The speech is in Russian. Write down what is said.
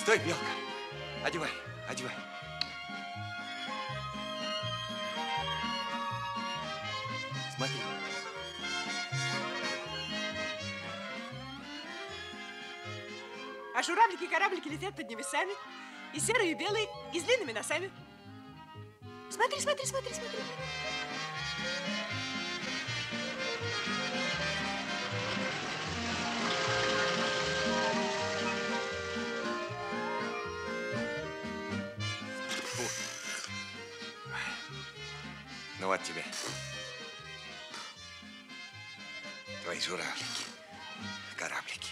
Стой, Белка. Одевай, одевай. Смотри. А журавлики и кораблики летят под небесами. И серые, и белые, и с длинными носами. Смотри, смотри, смотри, смотри. Ну вот тебе. Твои журавлики, кораблики.